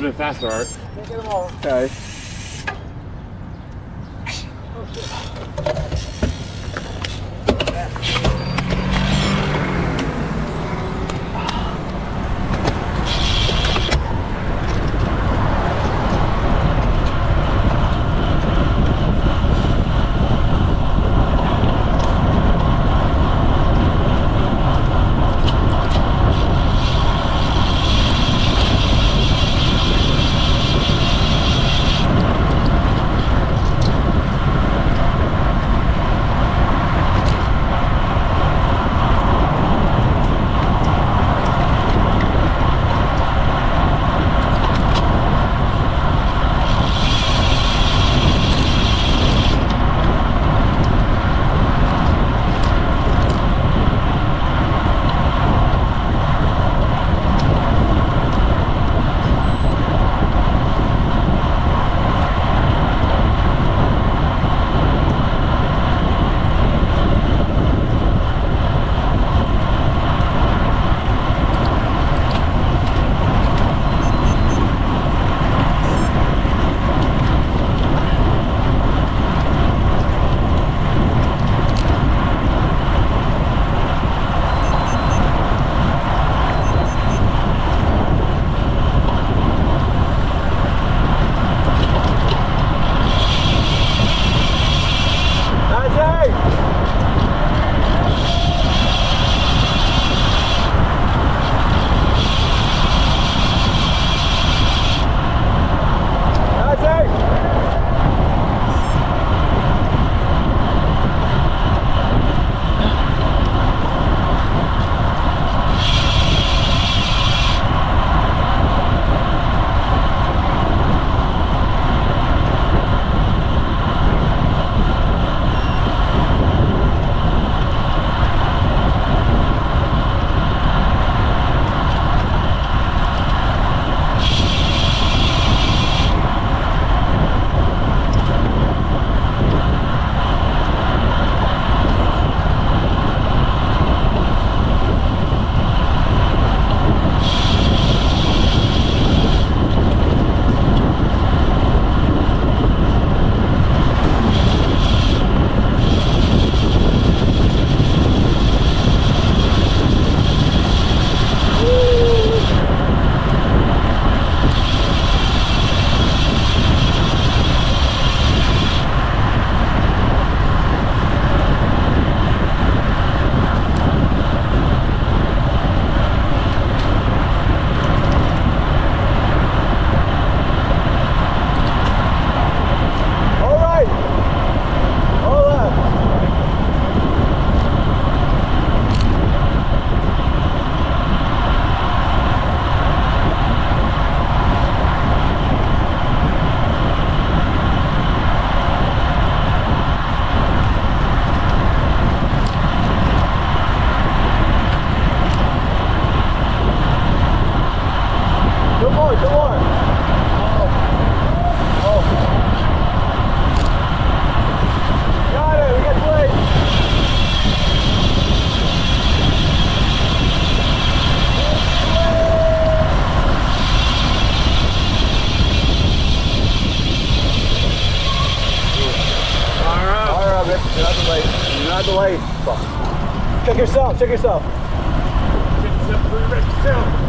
Have been faster, Art. Okay. Check yourself, check yourself. Not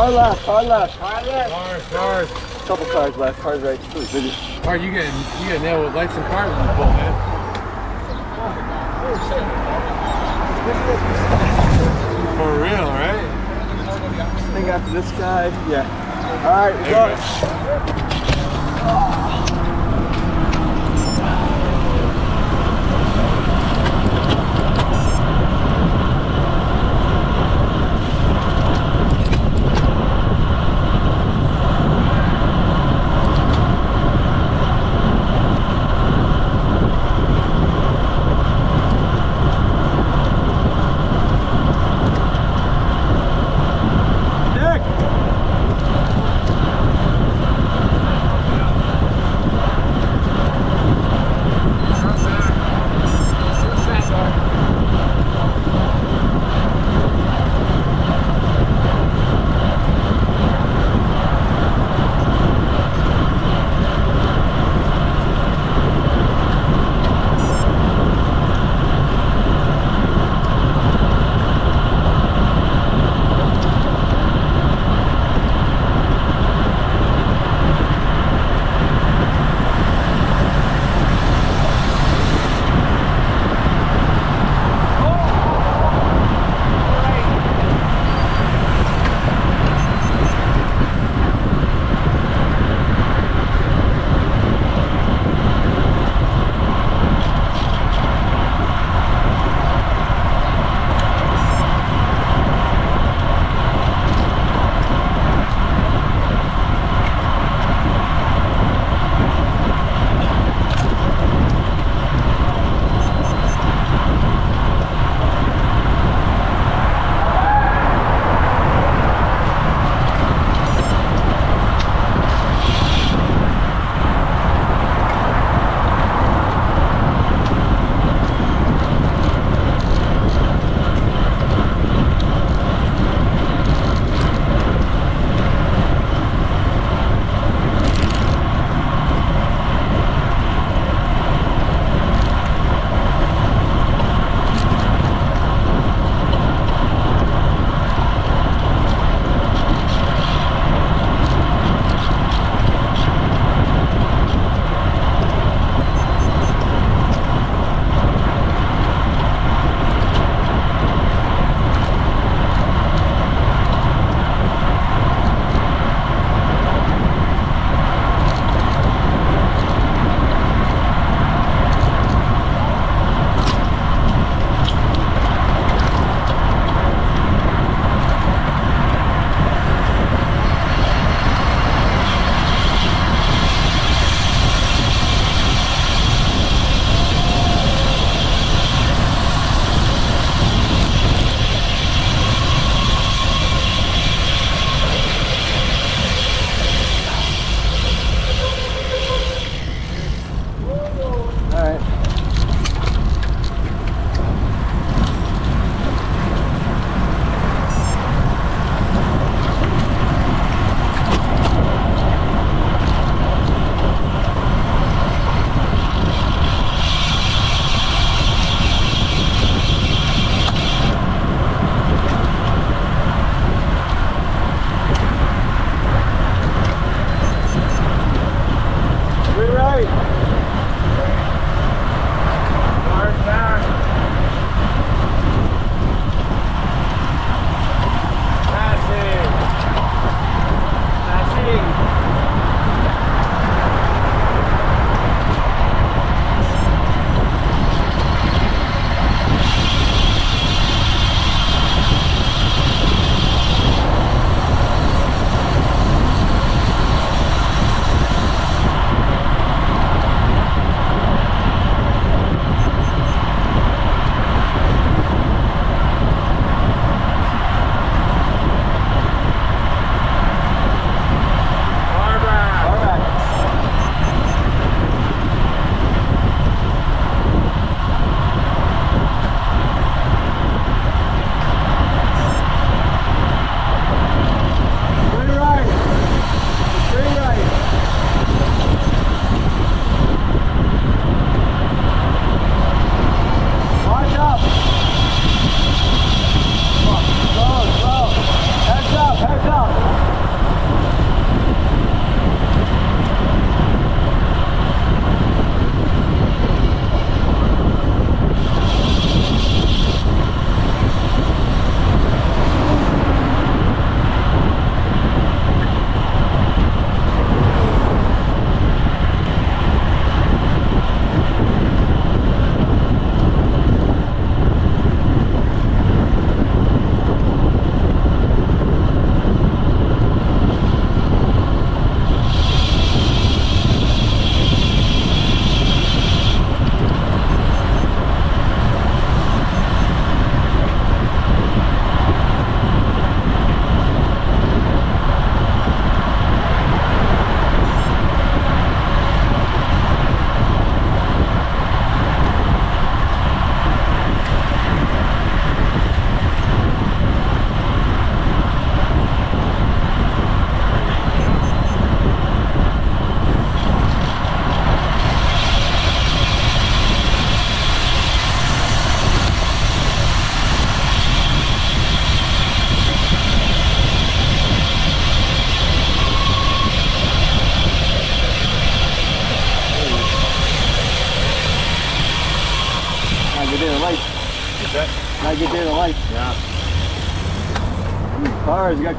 Car left, car left. Car left. Cars, cars. Couple cars left, cars right. Car, you getting you getting nailed with lights and cars in the boat, man. For real, right? I think after this guy, yeah. All right, we go.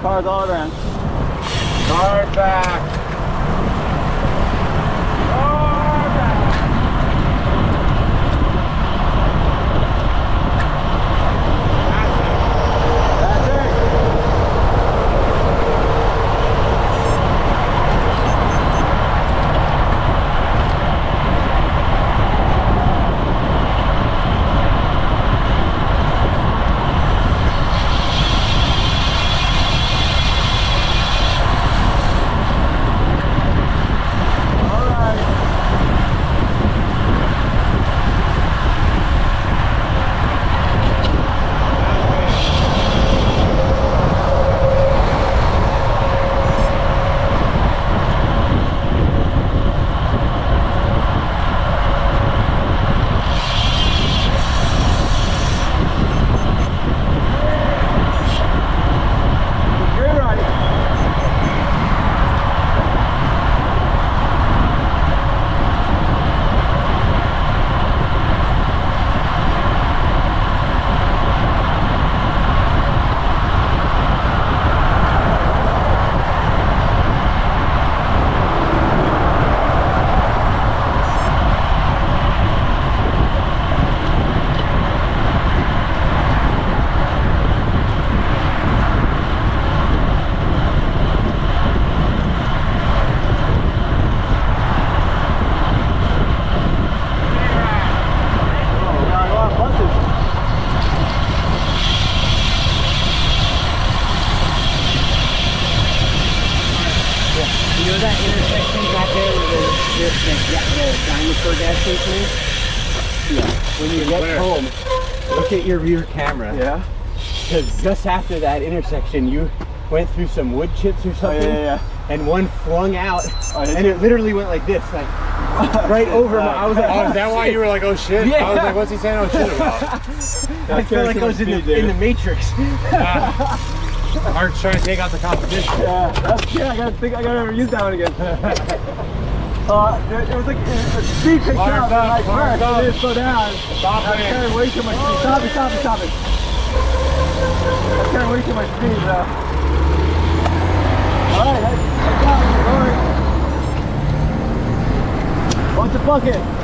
Cars, all around. Cars back. That's it. All right. You're right. Oh, we got a lot of buses. You know that intersection back there where the, the, the, the dinosaur gas station is? Yeah. When you get Where? home, look at your rear camera. Yeah. Because just after that intersection, you went through some wood chips or Oh, something, yeah, yeah, and one flung out, Oh, and it literally went like this, like yeah. right over my. I was like, Oh, oh is that why you were like, oh shit? I was like, what's he saying oh shit about? I feel like I was in the, in the Matrix. Mark's trying to take out the competition. Yeah, that's, yeah, I gotta think, I gotta use that one again. Uh, it, it was like, the speed picked up, and up, like, Mark first, up. it didn't slow down. Stop I was carrying way too much speed. Stop it, stop it, stop it. I was carrying way too much speed, though. Alright, let's, let's go, alright. What's the bucket?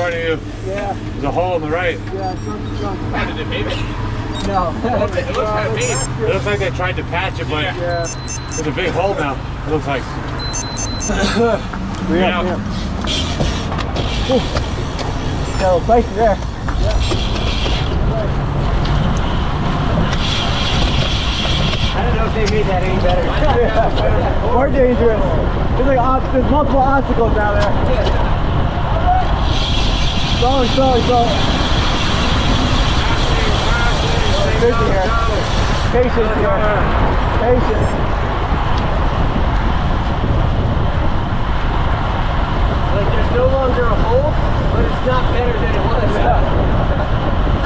Front of you. Yeah, There's a hole on the right. yeah, drunk, drunk. How did it maybe? No. It looks, it looks kind of mean. It looks like they tried to patch it, but Yeah. there's a big hole now. It looks like. We Yeah. have, yeah. Got a place there. I don't know if they made that any better. More dangerous. There's like ob- there's multiple obstacles down there. Slowly, slowly, slowly. Busy here. Patience here. Patience. Like there's no longer a hole, but it's not better than it was. All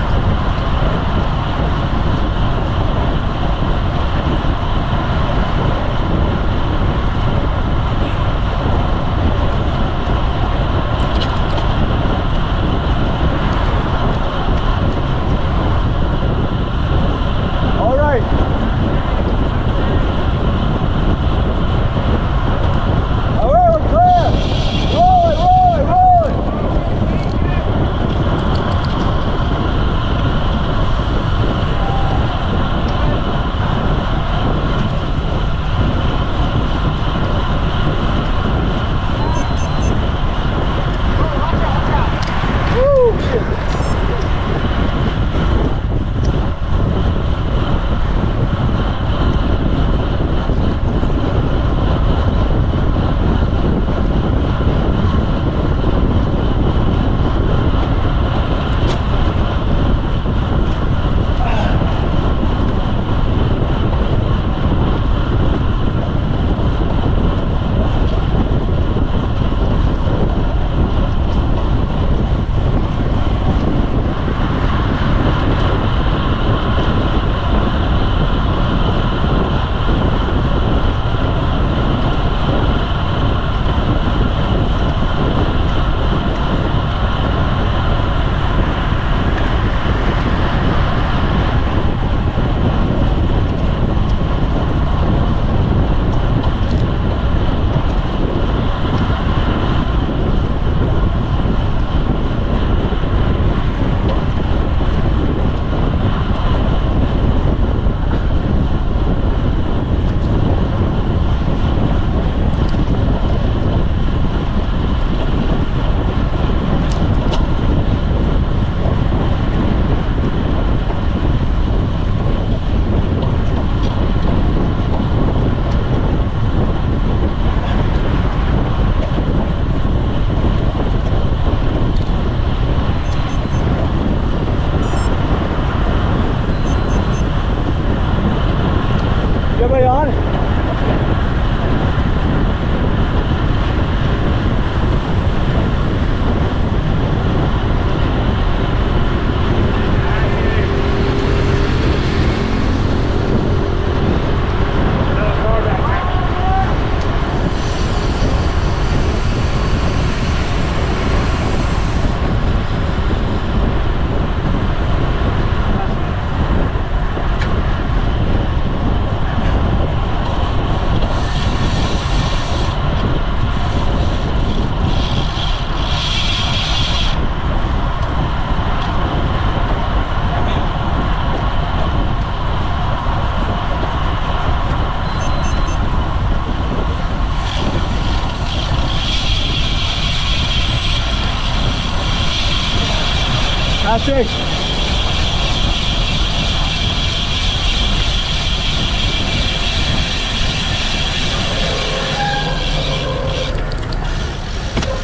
Patrick.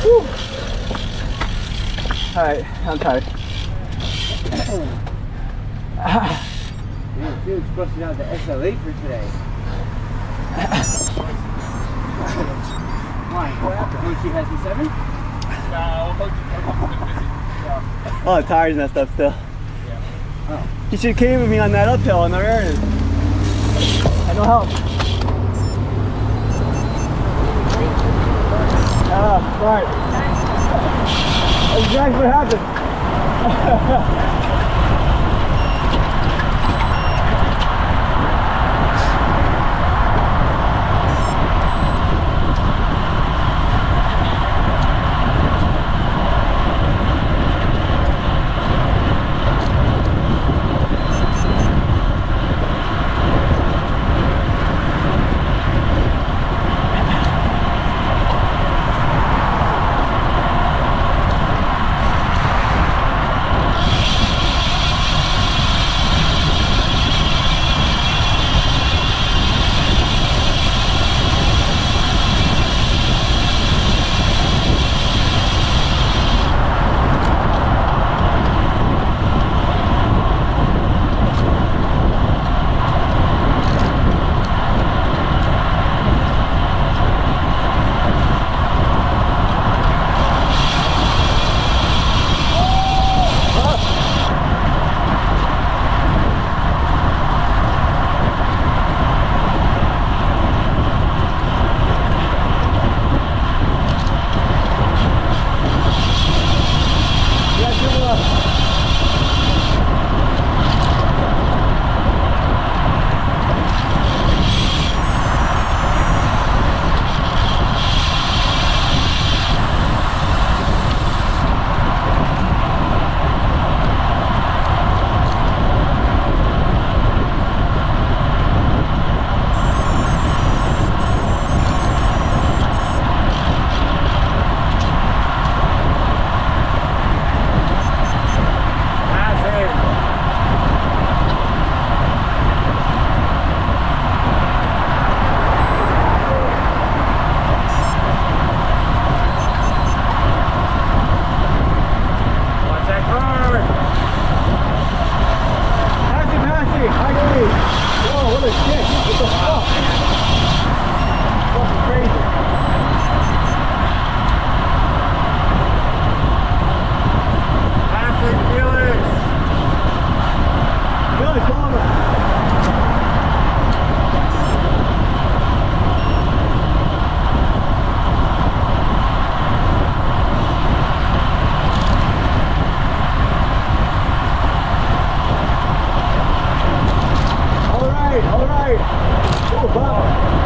Whew. All right, I'm tired. Yeah, dude's supposed to have the SLA for today. Why? What happened? Oh, she has the seven? Oh, the tires messed up still. Oh. You should have came with me on that uphill on the Aaron. Had no help. Ah, right. That's exactly what happened. right, all right. Oh, Bob.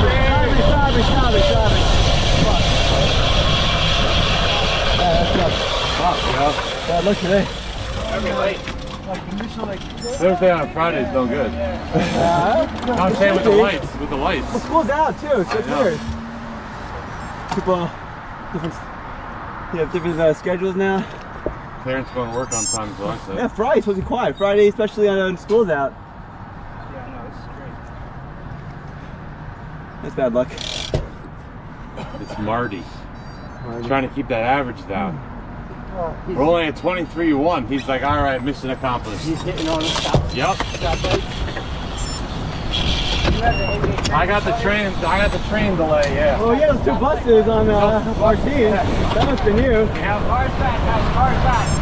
Sorry, sorry, sorry, sorry. Fuck. Yeah, that's tough. Fuck, yo. Bad luck today. Thursday on Friday is no good. Yeah. I'm saying with the lights, with the Well, lights. school's out too, so it's I weird. People, different, you have different uh, schedules now. Clarence going to work on time, so I said. Yeah, Friday's supposed to be quiet. Friday, especially on when school's out. Yeah, no, it's straight. That's bad luck. It's Marty. Trying to keep that average down. He's, We're only at 23 1. He's like, all right, mission accomplished. he's hitting all the stop, Yep. stoplights. You have the NBA I got the train. I got the train delay. Yeah. Well, yeah, those two buses on uh, Martine. That must have been you. Yeah, back, guys, back.